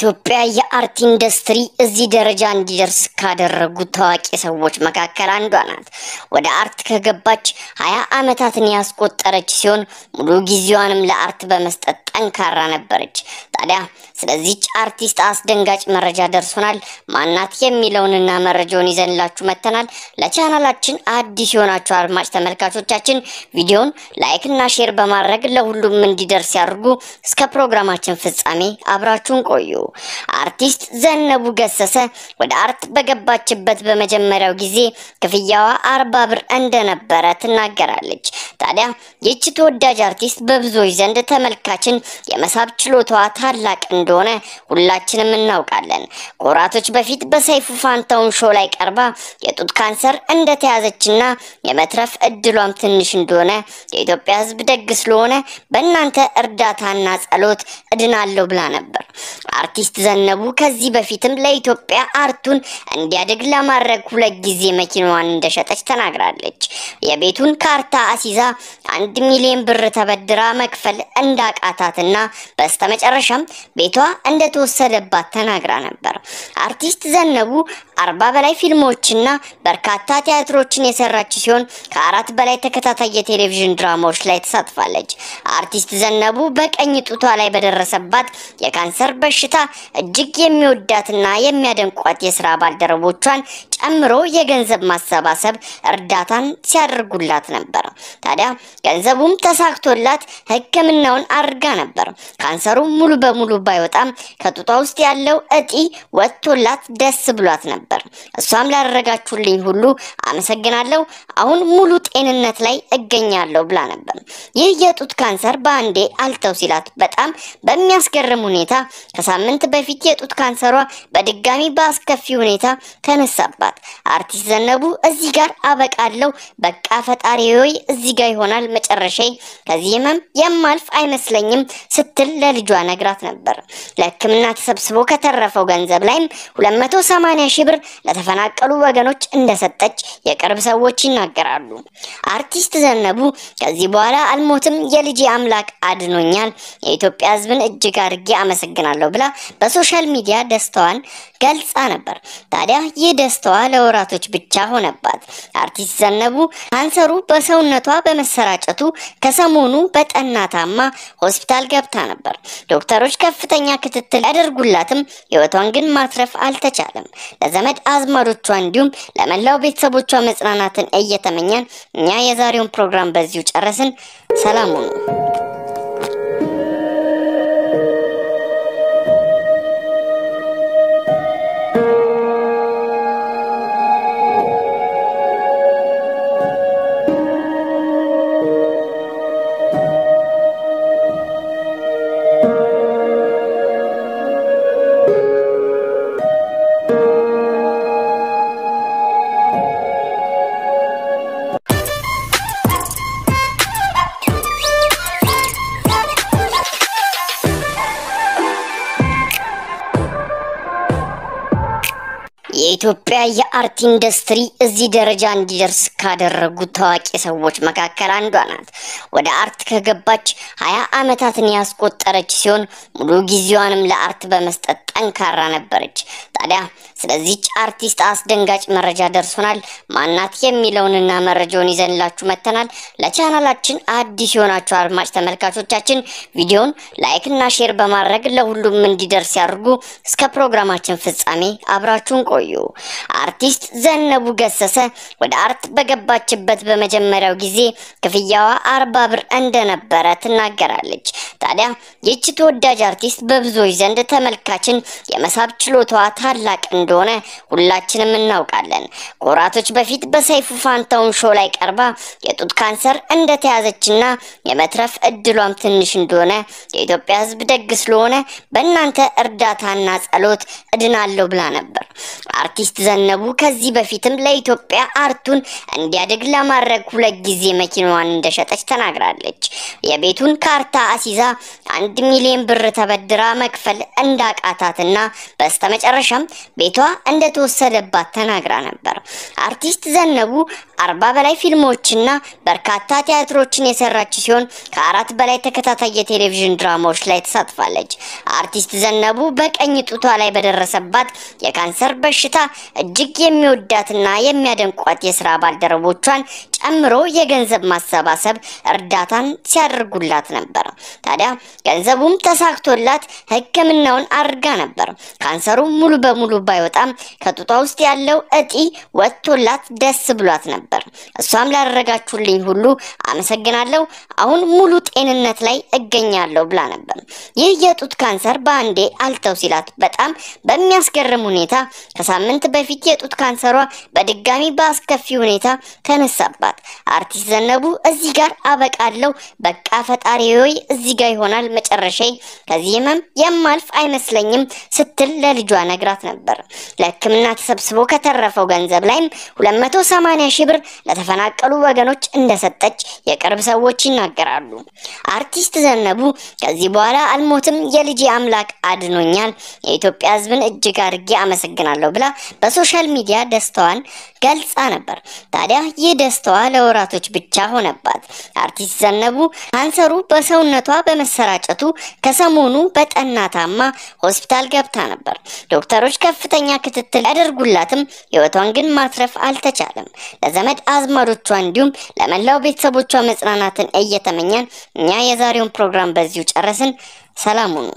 የኢትዮጵያ የ art industry እዚህ ደረጃ እንዲደርስ ካደረጉት ታዋቂ ሰዎች መካከል አንዷ ናት። ወደ art ከገባች ሀያ ዓመታትን ያስቆጠረች ሲሆን ሙሉ ጊዜዋንም ለ art በመስጠት ጠንካራ ነበረች። ታዲያ ስለዚች አርቲስት አስደንጋጭ መረጃ ደርሶናል። ማናት የሚለውንና መረጃውን ይዘንላችሁ መጥተናል። ለቻናላችን አዲስ የሆናችሁ አድማጭ ተመልካቾቻችን ቪዲዮን like እና share በማድረግ ለሁሉም እንዲደርስ ያድርጉ። እስከ ፕሮግራማችን ፍጻሜ አብራችሁን ቆዩ። አርቲስት ዘነቡ ገሰሰ ወደ art በገባችበት በመጀመሪያው ጊዜ ክፍያዋ አርባ ብር እንደነበረ ትናገራለች። ታዲያ ይህች ተወዳጅ አርቲስት በብዙዎች ዘንድ ተመልካችን የመሳብ ችሎታዋ ታላቅ እንደሆነ ሁላችንም እናውቃለን። ከወራቶች በፊት በሰይፉ ፋንታሁን show ላይ ቀርባ የጡት ካንሰር እንደተያዘችና የመትረፍ እድሏም ትንሽ እንደሆነ የኢትዮጵያ ሕዝብ ደግ ስለሆነ በእናንተ እርዳታና ጸሎት እድናለሁ ብላ ነበር። አርቲስት ዘነቡ ከዚህ በፊትም ለኢትዮጵያ አርቱን እንዲያድግ ለማድረግ ሁለት ጊዜ መኪናዋን እንደሸጠች ተናግራለች። የቤቱን ካርታ አሲዛ አንድ ሚሊዮን ብር ተበድራ መክፈል እንዳቃታትና በስተመጨረሻም ቤቷ እንደተወሰደባት ተናግራ ነበር። አርቲስት ዘነቡ አርባ በላይ ፊልሞችና በርካታ ቲያትሮችን የሰራች ሲሆን ከአራት በላይ ተከታታይ የቴሌቪዥን ድራማዎች ላይ ተሳትፋለች። አርቲስት ዘነቡ በቀኝ ጡቷ ላይ በደረሰባት የካንሰር በሽታ እጅግ የሚወዳትና የሚያደንቋት የስራ ባልደረቦቿን ጨምሮ የገንዘብ ማሰባሰብ እርዳታን ሲያደርጉላት ነበር። ታዲያ ገንዘቡም ተሳክቶላት ሕክምናውን አድርጋ ነበር። ካንሰሩ ሙሉ በሙሉ ባይወጣም ከጡቷ ውስጥ ያለው እጢ ወጥቶላት ደስ ብሏት ነበር። እሷም ላደረጋችሁልኝ ሁሉ አመሰግናለሁ፣ አሁን ሙሉ ጤንነት ላይ እገኛለሁ ብላ ነበር። ይህ የጡት ካንሰር በአንዴ አልተው ሲላት በጣም በሚያስገርም ሁኔታ ከሳምንት በፊት የጡት ካንሰሯ በድጋሚ በአስከፊ ሁኔታ ተነሳባት። አርቲስት ዘነቡ እዚህ ጋር አበቃለሁ፣ በቃ ፈጣሪ ሆይ እዚህ ጋር ይሆናል መጨረሻዬ፣ ከዚህ የማልፍ አይመስለኝም ስትል ለልጇ ነግራት ነበር። ለህክምና ተሰብስቦ ከተረፈው ገንዘብ ላይም 280 ሺህ ብር ለተፈናቀሉ ወገኖች እንደሰጠች የቅርብ ሰዎች ይናገራሉ። አርቲስት ዘነቡ ከዚህ በኋላ አልሞትም፣ የልጄ አምላክ አድኖኛል፣ የኢትዮጵያ ህዝብን እጅግ አድርጌ አመሰግናለሁ ብላ በ social media ደስታዋን ገልጻ ነበር። ታዲያ ይህ ደስታዋ ለወራቶች ብቻ ሆነባት። አርቲስት ዘነቡ ካንሰሩ በሰውነቷ በመሰራጨቱ ከሰሞኑ በጠና ታማ ሆስፒታል ገብታ ነበር። ዶክተሮች ከፍተኛ ክትትል ያደርጉላትም ህይወቷን ግን ማትረፍ አልተቻለም። ለዘመድ አዝማዶቿ እንዲሁም ለመላው ቤተሰቦቿ መጽናናትን እየተመኘን እኛ የዛሬውን ፕሮግራም በዚሁ ጨረስን። ሰላም ሁኑ። የኢትዮጵያ የ art industry እዚህ ደረጃ እንዲደርስ ካደረጉት ታዋቂ ሰዎች መካከል አንዷ ናት። ወደ art ከገባች ሀያ ዓመታትን ያስቆጠረች ሲሆን ሙሉ ጊዜዋንም ለ art በመስጠት ጠንካራ ነበረች። ታዲያ ስለዚች አርቲስት አስደንጋጭ መረጃ ደርሶናል። ማናት የሚለውንና መረጃውን ይዘንላችሁ መጥተናል። ለቻናላችን አዲስ የሆናችሁ አድማጭ ተመልካቾቻችን ቪዲዮን like እና share በማድረግ ለሁሉም እንዲደርስ ያድርጉ። እስከ ፕሮግራማችን ፍጻሜ አብራችሁን ቆዩ። አርቲስት ዘነቡ ገሰሰ ወደ art በገባችበት በመጀመሪያው ጊዜ ክፍያዋ አርባ ብር እንደነበረ ትናገራለች። ታዲያ ይህች ተወዳጅ አርቲስት በብዙዎች ዘንድ ተመልካችን የመሳብ ችሎታዋ ታላቅ እንደሆነ ሁላችንም እናውቃለን። ከወራቶች በፊት በሰይፉ ፋንታሁን show ላይ ቀርባ የጡት ካንሰር እንደተያዘችና የመትረፍ እድሏም ትንሽ እንደሆነ የኢትዮጵያ ሕዝብ ደግ ስለሆነ በእናንተ እርዳታና ጸሎት እድናለሁ ብላ ነበር። አርቲስት ዘነቡ ከዚህ በፊትም ለኢትዮጵያ አርቱን እንዲያድግ ለማድረግ ሁለት ጊዜ መኪናዋን እንደሸጠች ተናግራለች። የቤቱን ካርታ አሲዛ አንድ ሚሊዮን ብር ተበድራ መክፈል እንዳቃታትና በስተመጨረሻም ቤቷ እንደተወሰደባት ተናግራ ነበር። አርቲስት ዘነቡ አርባ በላይ ፊልሞችና በርካታ ቲያትሮችን የሰራች ሲሆን ከአራት በላይ ተከታታይ የቴሌቪዥን ድራማዎች ላይ ተሳትፋለች። አርቲስት ዘነቡ በቀኝ ጡቷ ላይ በደረሰባት የካንሰር በሽታ እጅግ የሚወዳትና የሚያደንቋት የስራ ባልደረቦቿን ጨምሮ የገንዘብ ማሰባሰብ እርዳታን ሲያደርጉላት ነበር። ታዲያ ገንዘቡም ተሳክቶላት ሕክምናውን አድርጋ ነበር። ካንሰሩ ሙሉ በሙሉ ባይወጣም ከጡቷ ውስጥ ያለው እጢ ወጥቶላት ደስ ብሏት ነበር። እሷም ላደረጋችሁልኝ ሁሉ አመሰግናለሁ፣ አሁን ሙሉ ጤንነት ላይ እገኛለሁ ብላ ነበር። ይህ የጡት ካንሰር በአንዴ አልተው ሲላት በጣም በሚያስገርም ሁኔታ ከሳምንት በፊት የጡት ካንሰሯ በድጋሚ በአስከፊ ሁኔታ ተነሳባት። አርቲስት ዘነቡ እዚህ ጋር አበቃለሁ፣ በቃ ፈጣሪ ሆይ እዚህ ጋር ይሆናል መጨረሻዬ፣ ከዚህ ህመም የማልፍ አይመስለኝም ስትል ለልጇ ነግራት ነበር። ለህክምና ተሰብስቦ ከተረፈው ገንዘብ ላይም 280 ሺህ ብር ለተፈናቀሉ ወገኖች እንደሰጠች የቅርብ ሰዎች ይናገራሉ። አርቲስት ዘነቡ ከዚህ በኋላ አልሞትም፣ የልጄ አምላክ አድኖኛል፣ የኢትዮጵያ ህዝብን እጅግ አድርጌ አመሰግናለሁ ብላ በ social media ደስታዋን ገልጻ ነበር። ታዲያ ይህ ደስታዋ ለወራቶች ብቻ ሆነባት። አርቲስት ዘነቡ ካንሰሩ በሰውነቷ በመሰራጨቱ ከሰሞኑ በጠና ታማ ሆስፒታል ገብታ ነበር። ዶክተሮች ከፍተኛ ክትትል ያደርጉላትም ህይወቷን ግን ማትረፍ አልተቻለም። ለዘመድ አዝማዶቿ እንዲሁም ለመላው ቤተሰቦቿ መጽናናትን እየተመኘን እኛ የዛሬውን ፕሮግራም በዚሁ ጨረስን። ሰላም ሁኑ።